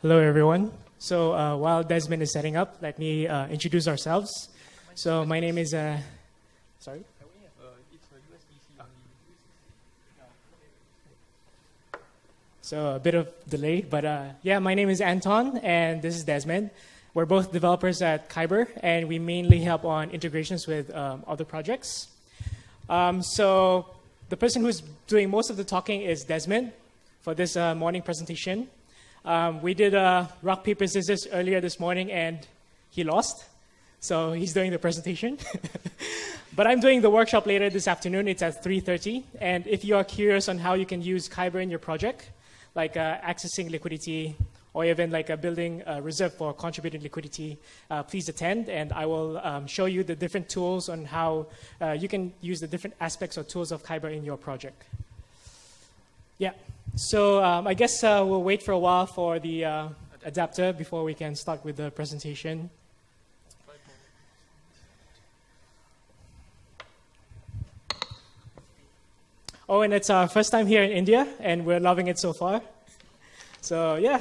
Hello, everyone. So uh, while Desmond is setting up, let me uh, introduce ourselves. So my name is, uh, sorry? So a bit of delay, but uh, yeah, my name is Anton, and this is Desmond. We're both developers at Kyber, and we mainly help on integrations with um, other projects. Um, so the person who's doing most of the talking is Desmond for this uh, morning presentation. Um, we did a rock, paper, scissors earlier this morning, and he lost. So he's doing the presentation. but I'm doing the workshop later this afternoon. It's at 3.30. And if you are curious on how you can use Kyber in your project, like uh, accessing liquidity or even like a building a reserve for contributed liquidity, uh, please attend. And I will um, show you the different tools on how uh, you can use the different aspects or tools of Kyber in your project. Yeah. So um, I guess uh, we'll wait for a while for the uh, adapter before we can start with the presentation. Oh, and it's our first time here in India, and we're loving it so far. So yeah,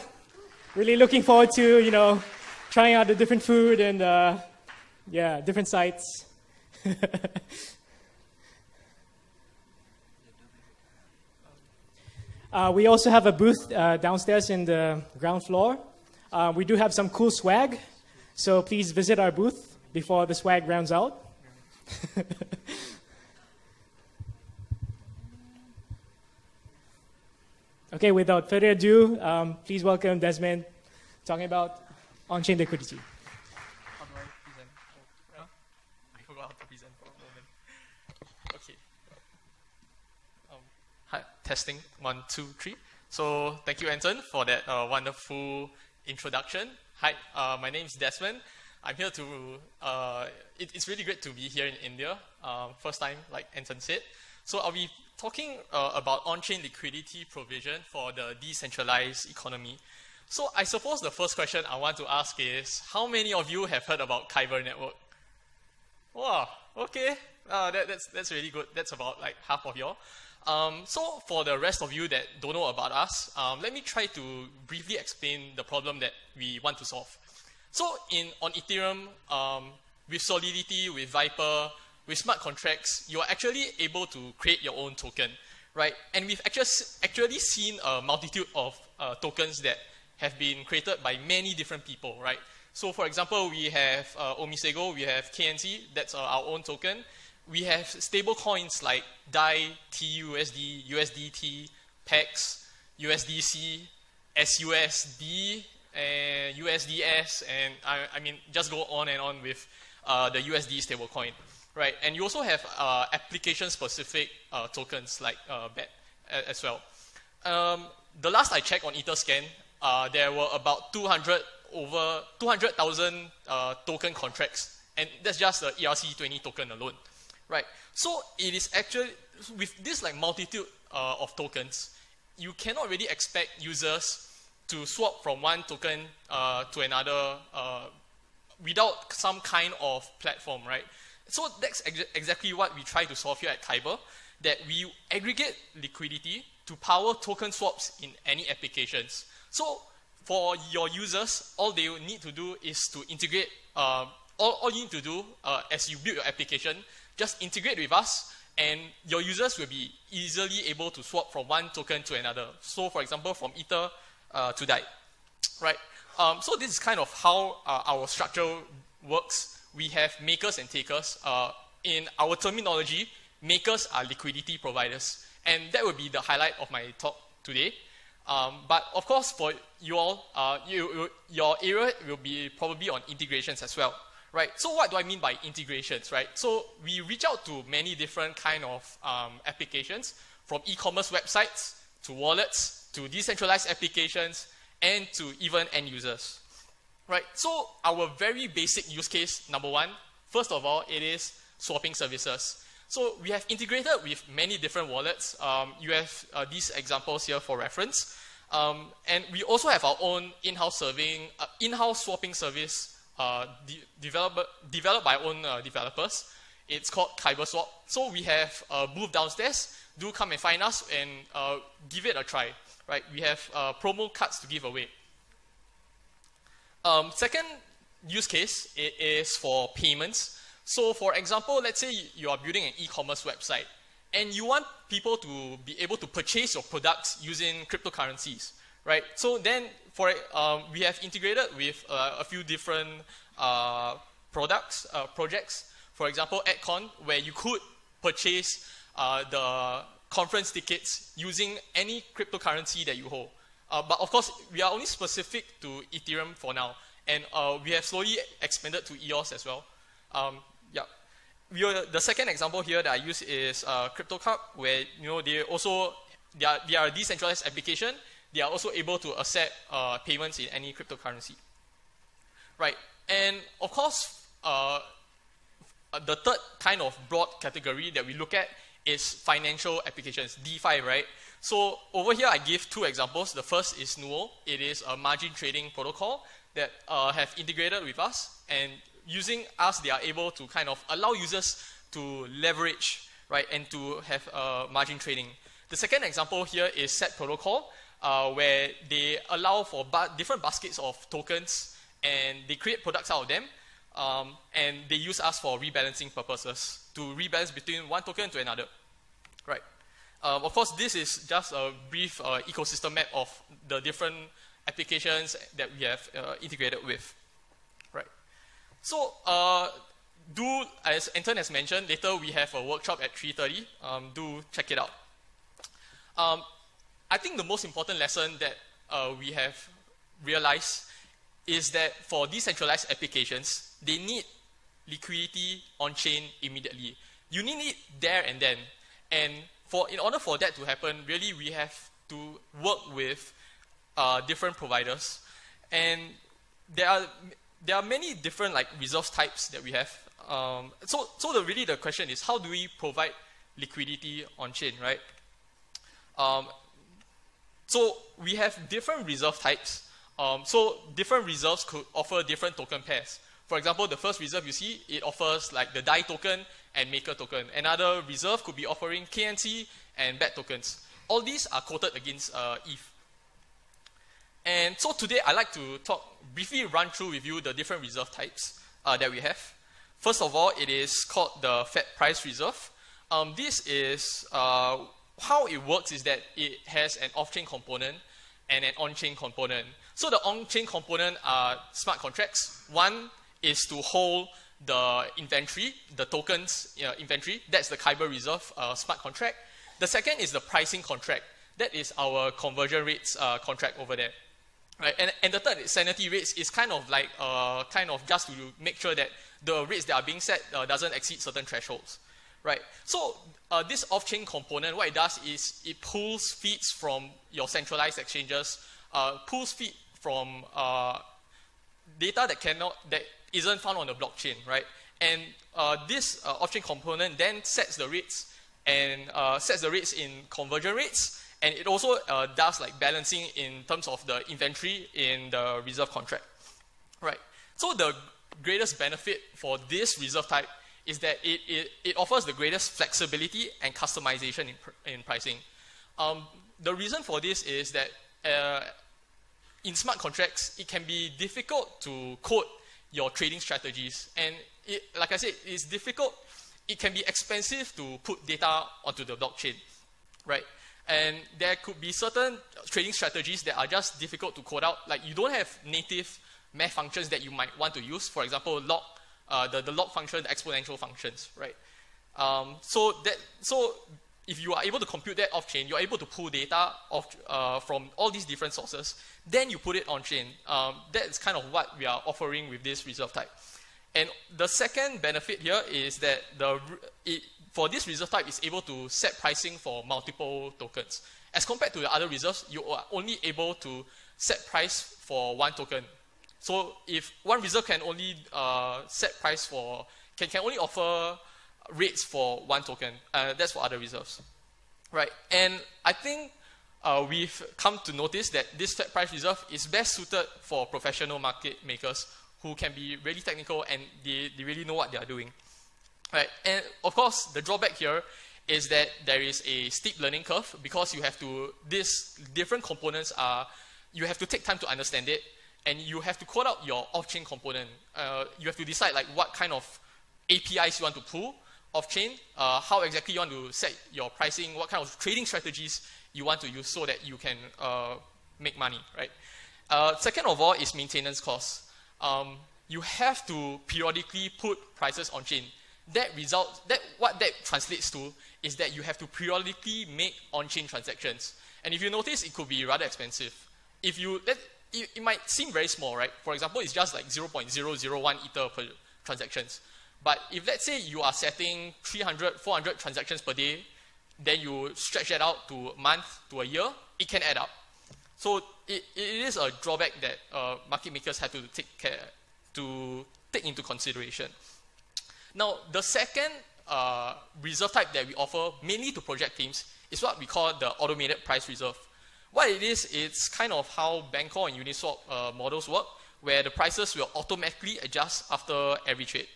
really looking forward to you know trying out the different food and uh, yeah, different sites. uh, we also have a booth uh, downstairs in the ground floor. Uh, we do have some cool swag, so please visit our booth before the swag rounds out. Okay, without further ado, um, please welcome Desmond talking about on-chain liquidity. How do I present? Oh, huh? I forgot how to present for a moment. Okay. Um, hi, testing one, two, three. So thank you, Anton, for that uh, wonderful introduction. Hi, uh, my name is Desmond. I'm here to. Uh, it, it's really great to be here in India. Um, first time, like Anton said. So I'll be talking uh, about on-chain liquidity provision for the decentralized economy. So I suppose the first question I want to ask is, how many of you have heard about Kyber Network? Wow, okay, uh, that, that's, that's really good. That's about like half of y'all. Um, so for the rest of you that don't know about us, um, let me try to briefly explain the problem that we want to solve. So in on Ethereum, um, with Solidity, with Vyper, with smart contracts, you're actually able to create your own token, right? And we've actually, actually seen a multitude of uh, tokens that have been created by many different people, right? So for example, we have uh, Omisego, we have KNC, that's uh, our own token. We have stable coins like DAI, TUSD, USDT, PAX, USDC, SUSD, and USDS, and I, I mean, just go on and on with uh, the USD stablecoin right? And you also have uh, application-specific uh, tokens like uh, BAT as well. Um, the last I checked on Etherscan, uh, there were about 200 over 200,000 uh, token contracts, and that's just the ERC20 token alone, right? So it is actually with this like multitude uh, of tokens, you cannot really expect users to swap from one token uh, to another uh, without some kind of platform, right? So that's ex exactly what we try to solve here at Kyber, that we aggregate liquidity to power token swaps in any applications. So for your users, all they need to do is to integrate, uh, all, all you need to do uh, as you build your application, just integrate with us and your users will be easily able to swap from one token to another. So for example, from Ether uh, to DAI, right? Um, so this is kind of how uh, our structure works we have makers and takers. Uh, in our terminology, makers are liquidity providers. And that will be the highlight of my talk today. Um, but of course, for you all, uh, you, you, your area will be probably on integrations as well, right? So what do I mean by integrations, right? So we reach out to many different kind of um, applications, from e-commerce websites to wallets to decentralized applications and to even end users. Right, so our very basic use case, number one, first of all, it is swapping services. So we have integrated with many different wallets. Um, you have uh, these examples here for reference. Um, and we also have our own in-house serving, uh, in-house swapping service uh, de develop, developed by own uh, developers. It's called KyberSwap. So we have a booth downstairs. Do come and find us and uh, give it a try. Right, we have uh, promo cards to give away. Um, second use case is for payments. So for example, let's say you are building an e-commerce website and you want people to be able to purchase your products using cryptocurrencies, right? So then for um, we have integrated with uh, a few different uh, products, uh, projects. For example, AdCon, where you could purchase uh, the conference tickets using any cryptocurrency that you hold. Uh, but of course, we are only specific to Ethereum for now, and uh, we have slowly expanded to EOS as well. Um, yeah. Are, the second example here that I use is CryptoCup, where you know they also they are, they are a decentralized application. They are also able to accept uh, payments in any cryptocurrency. Right, and of course, uh, the third kind of broad category that we look at is financial applications, DeFi, right? So over here, I give two examples. The first is Nuo. It is a margin trading protocol that uh, have integrated with us, and using us, they are able to kind of allow users to leverage, right, and to have uh, margin trading. The second example here is Set Protocol, uh, where they allow for ba different baskets of tokens, and they create products out of them, um, and they use us for rebalancing purposes to rebalance between one token to another, right? Um, of course, this is just a brief uh, ecosystem map of the different applications that we have uh, integrated with, right? So, uh, do, as Anton has mentioned, later we have a workshop at 3.30. Um, do check it out. I think the most important lesson that uh, we have realized is that for decentralized applications, they need liquidity on chain immediately. You need it there and then. And for in order for that to happen, really we have to work with uh, different providers, and there are there are many different like reserves types that we have. Um, so so the really the question is how do we provide liquidity on chain, right? Um, so we have different reserve types. Um, so different reserves could offer different token pairs. For example, the first reserve you see, it offers like the DAI token and Maker token. Another reserve could be offering KNC and BAT tokens. All these are quoted against uh, ETH. And so today I'd like to talk, briefly run through with you the different reserve types uh, that we have. First of all, it is called the Fed Price Reserve. Um, this is, uh, how it works is that it has an off-chain component and an on-chain component. So the on-chain component are smart contracts. One is to hold the inventory, the tokens uh, inventory. That's the Kyber Reserve uh, smart contract. The second is the pricing contract. That is our conversion rates uh, contract over there. Right? And, and the third, is sanity rates, is kind of like uh, kind of just to make sure that the rates that are being set uh, doesn't exceed certain thresholds. Right? So uh, this off-chain component, what it does is it pulls feeds from your centralized exchanges, pulls feed from data that cannot that isn't found on the blockchain, right? And uh, this uh, off-chain component then sets the rates and uh, sets the rates in conversion rates, and it also uh, does like balancing in terms of the inventory in the reserve contract, right? So the greatest benefit for this reserve type is that it, it, it offers the greatest flexibility and customization in, pr in pricing. Um, the reason for this is that uh, in smart contracts, it can be difficult to code your trading strategies. And it, like I said, it's difficult. It can be expensive to put data onto the blockchain, right? And there could be certain trading strategies that are just difficult to code out. Like you don't have native math functions that you might want to use. For example, log, uh, the, the log function, the exponential functions, right? Um, so that so if you are able to compute that off-chain, you're able to pull data off, uh, from all these different sources. Then you put it on-chain. Um, that's kind of what we are offering with this reserve type. And the second benefit here is that the it, for this reserve type, it's able to set pricing for multiple tokens. As compared to the other reserves, you are only able to set price for one token. So if one reserve can only uh, set price for, can, can only offer rates for one token. Uh, that's for other reserves. Right, and I think uh, we've come to notice that this Fed price reserve is best suited for professional market makers who can be really technical and they, they really know what they are doing. Right, and of course, the drawback here is that there is a steep learning curve because you have to, these different components are, you have to take time to understand it and you have to code out your off-chain component. Uh, you have to decide like what kind of APIs you want to pull off-chain, uh, how exactly you want to set your pricing, what kind of trading strategies you want to use so that you can uh, make money, right? Uh, second of all is maintenance costs. Um, you have to periodically put prices on chain. That results, that what that translates to is that you have to periodically make on-chain transactions. And if you notice, it could be rather expensive. If you, that, it, it might seem very small, right? For example, it's just like 0.001 ether per transactions. But if let's say you are setting 300, 400 transactions per day, then you stretch that out to a month, to a year, it can add up. So it, it is a drawback that uh, market makers have to take care, to take into consideration. Now, the second uh, reserve type that we offer mainly to project teams is what we call the automated price reserve. What it is, it's kind of how Bancor and Uniswap uh, models work, where the prices will automatically adjust after every trade.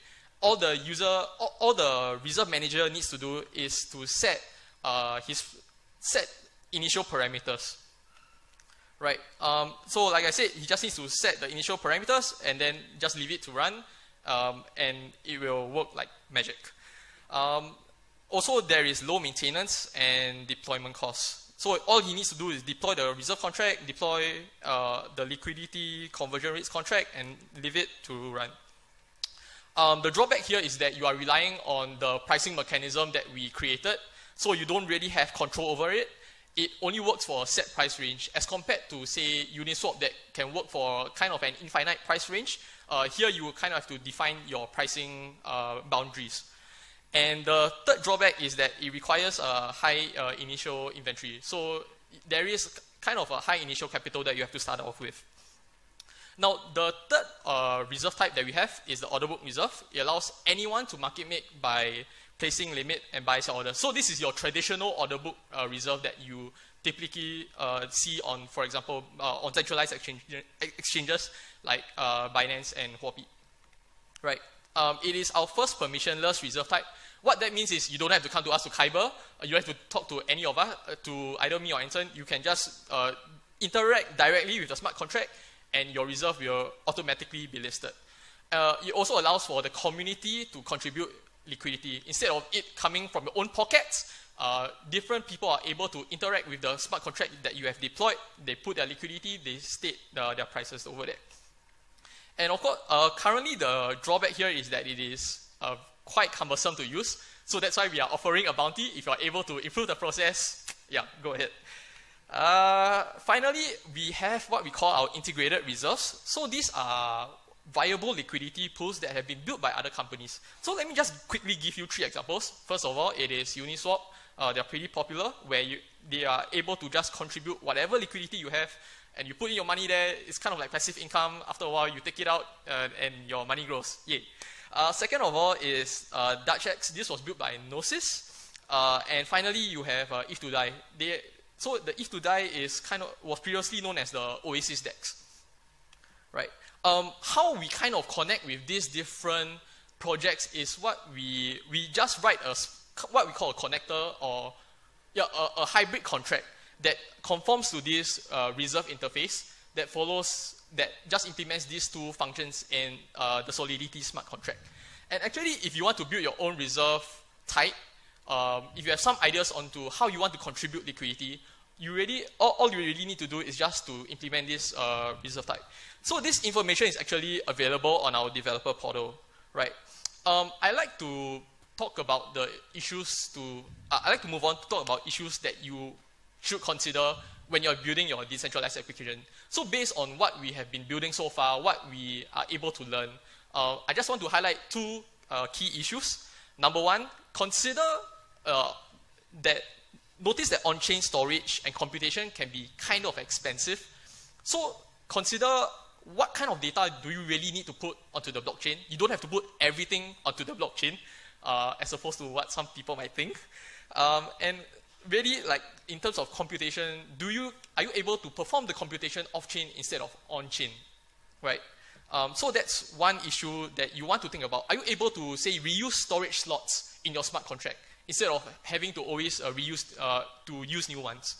All the user, all, all the reserve manager needs to do is to set uh, his set initial parameters. Right. Um, so, like I said, he just needs to set the initial parameters and then just leave it to run, um, and it will work like magic. Um, also, there is low maintenance and deployment costs. So all he needs to do is deploy the reserve contract, deploy uh, the liquidity conversion rates contract, and leave it to run. Um, the drawback here is that you are relying on the pricing mechanism that we created, so you don't really have control over it. It only works for a set price range, as compared to, say, Uniswap that can work for kind of an infinite price range. Uh, here, you kind of have to define your pricing uh, boundaries. And the third drawback is that it requires a high uh, initial inventory. So there is kind of a high initial capital that you have to start off with. Now, the third uh, reserve type that we have is the order book reserve. It allows anyone to market make by placing limit and buy sell order. So this is your traditional order book uh, reserve that you typically uh, see on, for example, uh, on centralized exchange, exchanges like uh, Binance and Huobi. Right. Um, it is our first permissionless reserve type. What that means is you don't have to come to us to Kyber. Uh, you have to talk to any of us, uh, to either me or Anton. You can just uh, interact directly with the smart contract and your reserve will automatically be listed. Uh, it also allows for the community to contribute liquidity. Instead of it coming from your own pockets, uh, different people are able to interact with the smart contract that you have deployed. They put their liquidity, they state the, their prices over there. And of course, uh, currently the drawback here is that it is uh, quite cumbersome to use. So that's why we are offering a bounty. If you are able to improve the process, yeah, go ahead. Uh, finally, we have what we call our integrated reserves. So these are viable liquidity pools that have been built by other companies. So let me just quickly give you three examples. First of all, it is Uniswap. Uh, they're pretty popular, where you, they are able to just contribute whatever liquidity you have, and you put in your money there. It's kind of like passive income. After a while, you take it out, uh, and your money grows. Yay. Uh, second of all is uh, DutchX. This was built by Gnosis. Uh, and finally, you have uh, ETH2DAI. They, so the ETH2DAI is kind of was previously known as the Oasis DEX, right? Um, how we kind of connect with these different projects is what we we just write a what we call a connector or yeah, a, a hybrid contract that conforms to this uh, reserve interface that follows that just implements these two functions in uh, the Solidity smart contract. And actually, if you want to build your own reserve type, um, if you have some ideas onto how you want to contribute liquidity, you really all, all you really need to do is just to implement this uh, reserve type. So this information is actually available on our developer portal, right? Um, I like to talk about the issues to. Uh, I like to move on to talk about issues that you should consider when you're building your decentralized application. So based on what we have been building so far, what we are able to learn, uh, I just want to highlight two uh, key issues. Number one, consider uh, that, notice that on-chain storage and computation can be kind of expensive. So consider what kind of data do you really need to put onto the blockchain. You don't have to put everything onto the blockchain, uh, as opposed to what some people might think. Um, and really like in terms of computation, do you are you able to perform the computation off chain instead of on chain, right? Um, so that's one issue that you want to think about. Are you able to say reuse storage slots in your smart contract instead of having to always uh, reuse uh, to use new ones?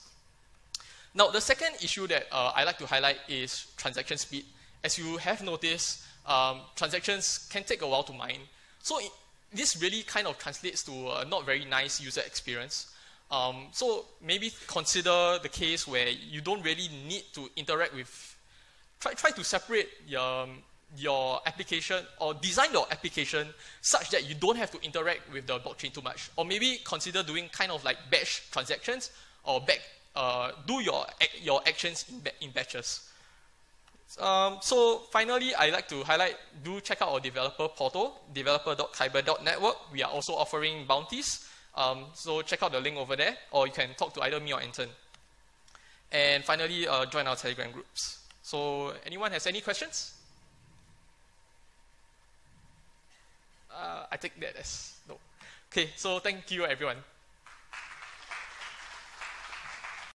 Now the second issue that uh, I like to highlight is transaction speed. as you have noticed, um, transactions can take a while to mine. So it, this really kind of translates to a not very nice user experience. Um, so maybe consider the case where you don't really need to interact with, try, try to separate your, um, your application or design your application such that you don't have to interact with the blockchain too much. Or maybe consider doing kind of like batch transactions or back, uh, do your, your actions in, in batches. Um, so finally, I'd like to highlight, do check out our developer portal, developer.kyber.network. We are also offering bounties. Um, so check out the link over there, or you can talk to either me or Anton. And finally, uh, join our Telegram groups. So anyone has any questions? Uh, I take that as no. Okay, so thank you everyone.